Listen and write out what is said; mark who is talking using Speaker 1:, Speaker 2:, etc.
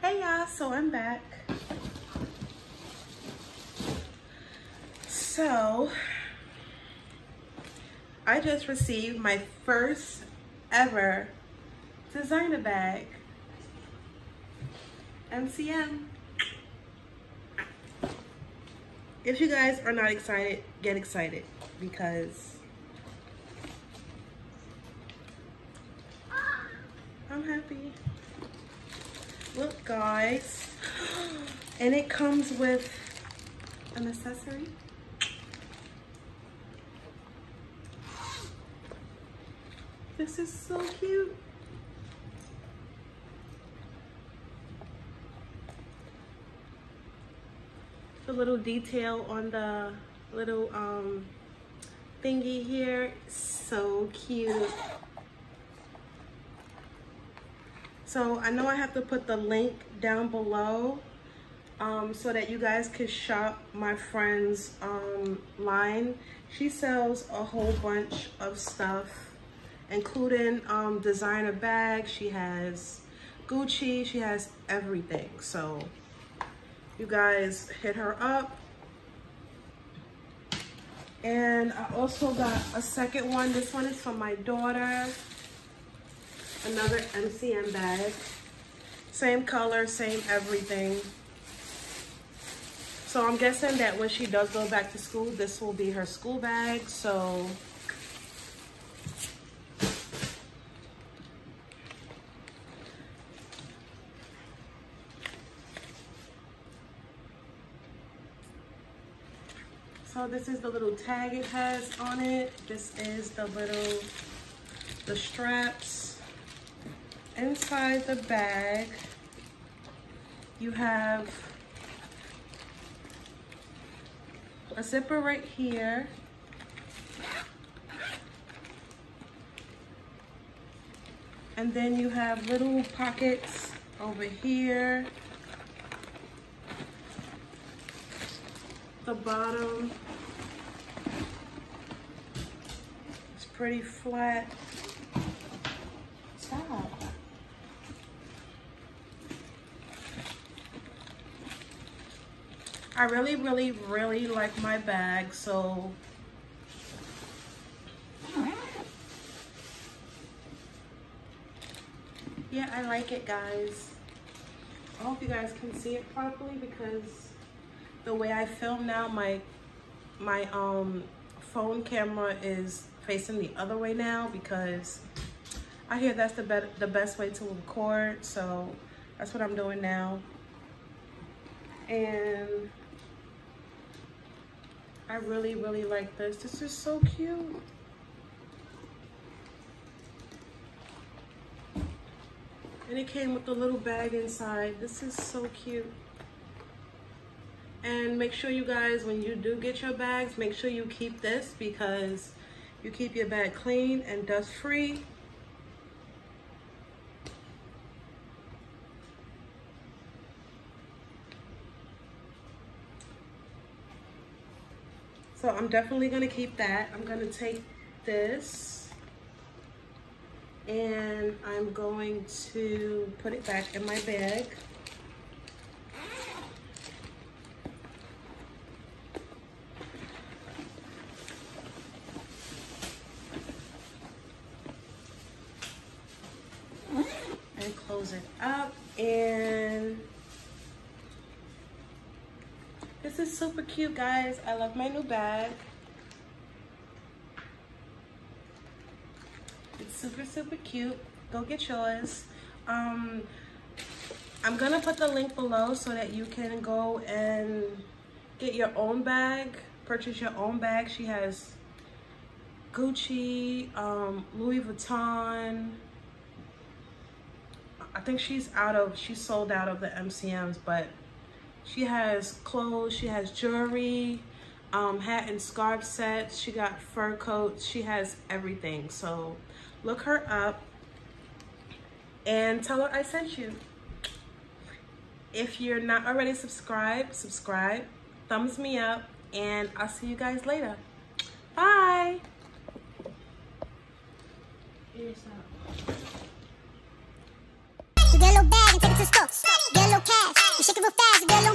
Speaker 1: Hey y'all, so I'm back. So, I just received my first ever designer bag. MCM. If you guys are not excited, get excited because I'm happy. Look guys, and it comes with an accessory. This is so cute. The little detail on the little um, thingy here, so cute. So I know I have to put the link down below um, so that you guys could shop my friend's um, line. She sells a whole bunch of stuff, including um, designer bags. She has Gucci, she has everything. So you guys hit her up. And I also got a second one. This one is for my daughter another MCM bag. Same color, same everything. So I'm guessing that when she does go back to school, this will be her school bag. So So this is the little tag it has on it. This is the little, the straps inside the bag, you have a zipper right here. And then you have little pockets over here. The bottom is pretty flat. Stop. I really, really, really like my bag, so yeah, I like it, guys. I hope you guys can see it properly because the way I film now, my my um phone camera is facing the other way now because I hear that's the, be the best way to record, so that's what I'm doing now. And I really, really like this. This is so cute. And it came with a little bag inside. This is so cute. And make sure you guys, when you do get your bags, make sure you keep this because you keep your bag clean and dust free. So I'm definitely gonna keep that. I'm gonna take this and I'm going to put it back in my bag. And close it up and this is super cute, guys. I love my new bag. It's super, super cute. Go get yours. Um, I'm gonna put the link below so that you can go and get your own bag, purchase your own bag. She has Gucci, um, Louis Vuitton. I think she's out of, she's sold out of the MCMs, but she has clothes, she has jewelry, um, hat and scarf sets. She got fur coats. She has everything. So look her up and tell her I sent you. If you're not already subscribed, subscribe, thumbs me up, and I'll see you guys later. Bye.
Speaker 2: Get a little bag and take it to the store. Get a little cash. Shake it real fast.